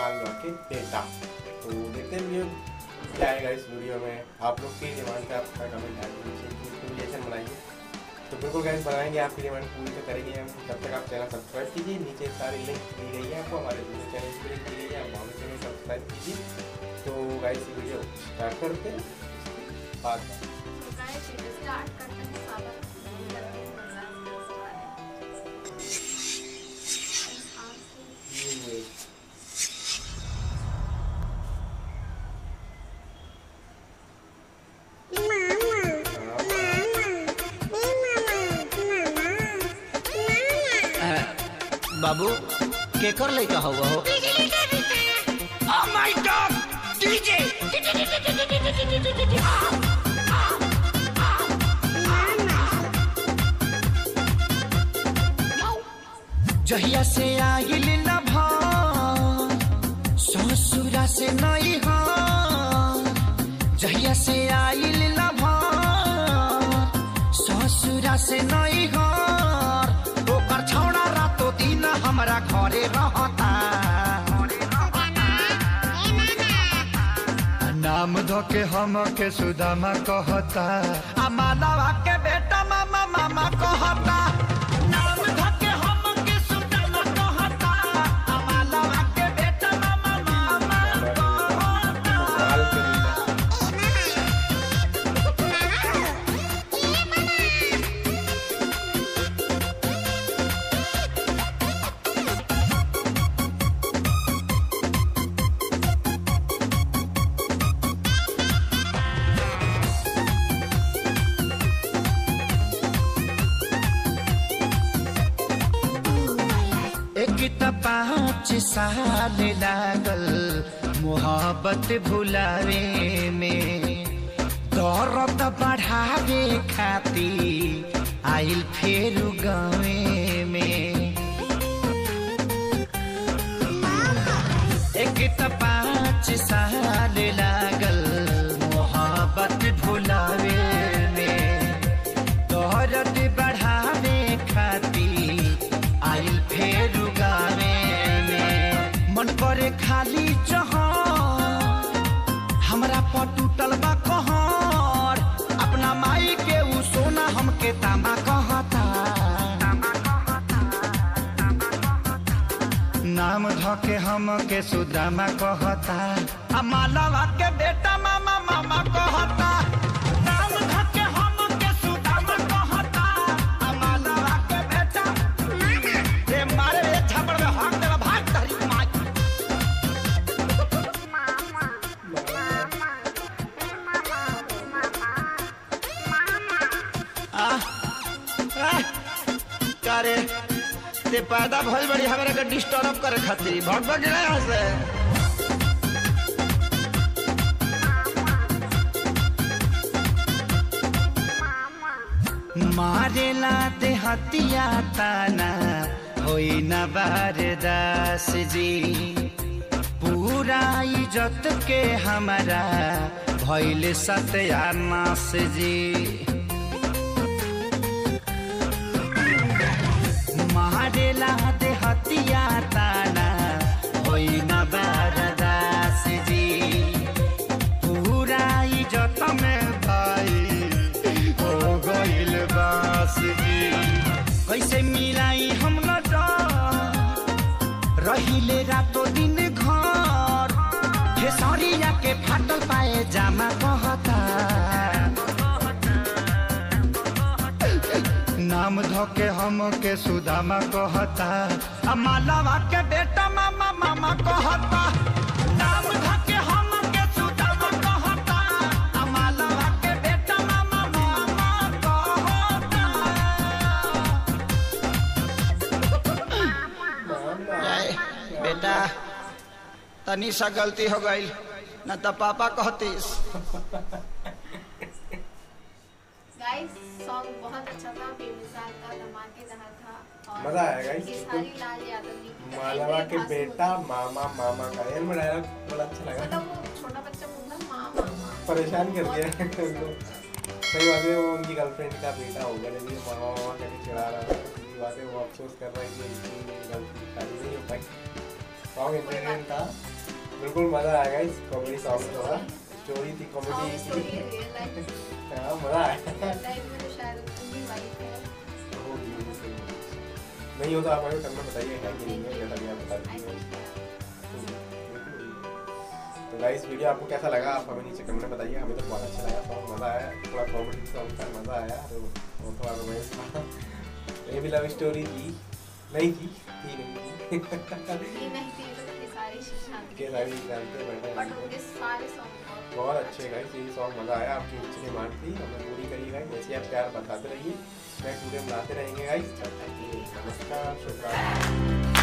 के बेटा तो देखते हैं वीडियो क्या आएगा इस वीडियो में। आप लोग की डिमांड पे आपका कमेंट है रिएक्शन बनाइए। तो बिल्कुल गाइस बनाएँगे, आपकी डिमांड पूरी तो करेंगे हम। तब तक आप चैनल सब्सक्राइब कीजिए, नीचे सारी लिंक दी गई है आपको, हमारे दूसरे चैनल की लिंक दी गई है, आप हमारे चैनल सब्सक्राइब कीजिए। तो गाइस वीडियो स्टार्ट करते हैं। बाद में स्टार्ट करते हैं बाबू केकर लइका हुआ हो Oh my god! DJ! जहिया से आइल न ससुरा से नहीं हो जहिया से आइल न ससुरा से नहीं हो हमरा घरे रहता। नाम धोके हम के सुदामा कहता। मानवा के बेटा मामा मामा कहता। एक त पाँच साल लागल, मोहब्बत भुलावे में। दौरत बढ़ावे खाती आइल फेर गावे में। एक पाँच साल खाली चह हमरा पर टूटल बा कहर। अपना माई के उ सोना हमके तामा कहता। नाम धके हम के सुदामा कहता। मालवा के बेटा मामा मामा कहता। करे, ते पैदा भइल बड़ी हमरा के डिस्टर्ब करे खातिर। भग भग गए यहाँ से। मारेला ते हतिया ताना, होई न बारदास जी। पूरा इज़्ज़त के हमारा, भइल सत्यानाश जी। मारेला दे हतिया ताना होई न बारदास जी पूरा इज़्ज़त में भाई हो गइल बास जी कैसे मिलाई हम रहिले रातो दिन घर खेसरिया के फाटल पाए जामा कहता नाम धोके हम के बेटा नाम धोके हम के सुदामा कहता। मालवा के बेटा मामा मामा कहता। बेटा तनी सा गलती हो गई न तो पापा कहतीस। गाइस सॉन्ग बहुत अच्छा था बेमिसाल था धमाकेदार था और मज़ा आया। खेसारी लाल यादव जी मालवा के बेटा मामा मामा का। यार में डायलॉग बड़ा अच्छा लगा। मतलब वो छोटा बच्चा बोलना माँ मामा परेशान कर दिया। उनको। सही बात है वो उनकी गर्लफ्रेंड का बेटा होगा लेकिन मामा मामा करके चिढ़ा रहा था। सही बात है वो अफसोस कर रहा है कि उनकी गर्लफ्रेंड शादी नहीं हो पाई सॉन्ग इंटरटेनमेंट था बिल्कुल मज़ा आएगा इस कॉमेडी सॉन्ग थोड़ा स्टोरी थी सॉन्ग कॉमेडी हाँ मज़ा आया। नहीं हो तो आप हमें कमेंट बताइए है कि नहीं है जैसा कि आप बता दीजिए तो गाइस वीडियो आपको कैसा लगा आप हमें नीचे कमेंट में बताइए हमें तो बहुत अच्छा लगा बहुत मज़ा आया थोड़ा कॉमेडी सॉन्ग था मज़ा आया तो वो थोड़ा रोमांस था ये भी लव स्टोरी थी नहीं थी थी नहीं थी ये नहीं थी तो खेसारी शांति के सारी जानते बैठे बहुत अच्छे गए ये सॉन्ग मज़ा आया आपकी अच्छी डिमांड थी हमें पूरी करी गई वैसे आप प्यार बताते रहिए, मैं पूरे बनाते रहेंगे लिए नमस्कार शुभकामनाएँ